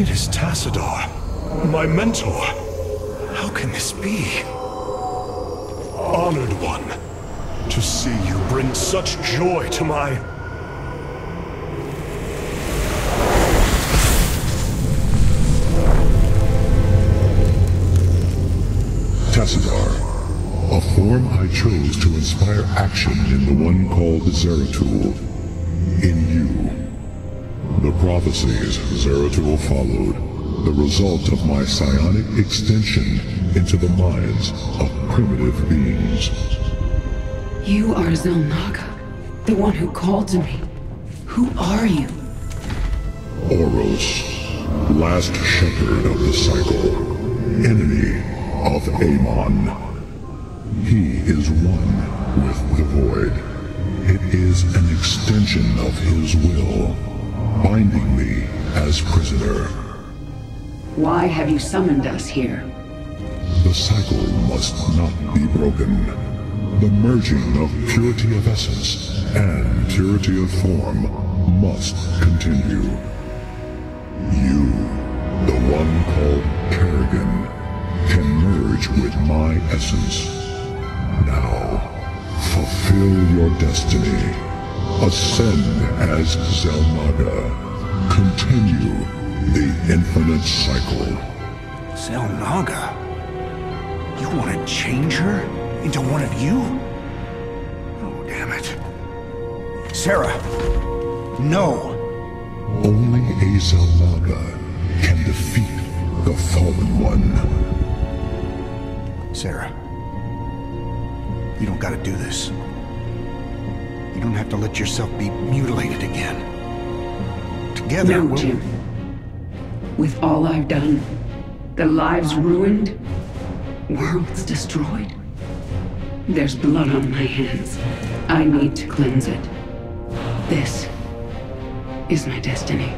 It is Tassadar, my mentor. How can this be? Honored one, to see you bring such joy to my... Tassadar, a form I chose to inspire action in the one called Zeratul. In you. Prophecies Zeratul followed, the result of my psionic extension into the minds of primitive beings. You are Xel'Naga, the one who called to me. Who are you? Ouros, last shepherd of the cycle, enemy of Amon. He is one with the Void. It is an extension of his will, binding me as prisoner. Why have you summoned us here? The cycle must not be broken. The merging of purity of essence and purity of form must continue. You, the one called Kerrigan, can merge with my essence. Now, fulfill your destiny. Ascend as Xel'Naga. Continue the infinite cycle. Xel'Naga? You want to change her into one of you? Oh, damn it. Sarah! No! Only a Xel'Naga can defeat the Fallen One. Sarah. You don't gotta do this. You don't have to let yourself be mutilated again. Together, No, we'll... Jim. With all I've done, the lives ruined, worlds destroyed, there's blood on my hands. I need to cleanse it. This is my destiny.